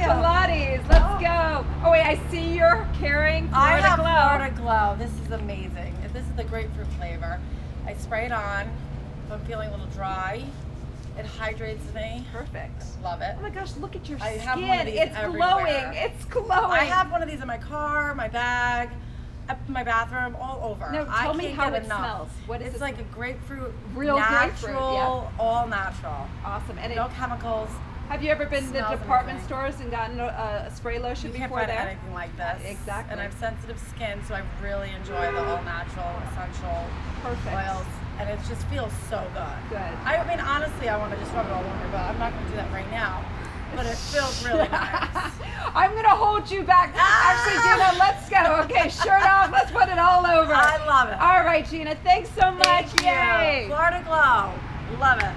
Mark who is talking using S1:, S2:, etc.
S1: your
S2: you?
S1: Pilates. Let's oh. go. Oh wait, I see you're carrying
S2: I
S1: Florida
S2: have
S1: Glow.
S2: Florida Glow. This is amazing. This is the grapefruit flavor. I spray it on. If I'm feeling a little dry, it hydrates me.
S1: Perfect.
S2: Love it.
S1: Oh my gosh, look at your
S2: I
S1: skin.
S2: have one of these
S1: it's
S2: everywhere.
S1: glowing. It's glowing.
S2: I have one of these in my car, my bag, up in my bathroom, all over.
S1: No,
S2: I
S1: tell me
S2: can't
S1: how it
S2: enough.
S1: smells. What is
S2: it's
S1: it?
S2: like a grapefruit,
S1: Real
S2: natural,
S1: grapefruit,
S2: all natural.
S1: awesome. And it,
S2: No chemicals.
S1: Have you ever been to
S2: Smells
S1: department
S2: amazing.
S1: stores and gotten a, a spray lotion
S2: You can't
S1: before
S2: find
S1: there?
S2: anything like this.
S1: Exactly.
S2: And I have sensitive skin, so I really enjoy the all natural, essential
S1: Perfect.
S2: oils, and it just feels so good.
S1: Good.
S2: I mean, honestly, I want to just rub it all over, but I'm not going to do that right now. But it feels really nice.
S1: I'm gonna hold you back. Ah! Actually, Gina, let's go. Okay, shirt off. Let's put it all over.
S2: I love it.
S1: All right, Gina. Thanks so much.
S2: Thank you.
S1: Yay.
S2: Florida Glow. Love it.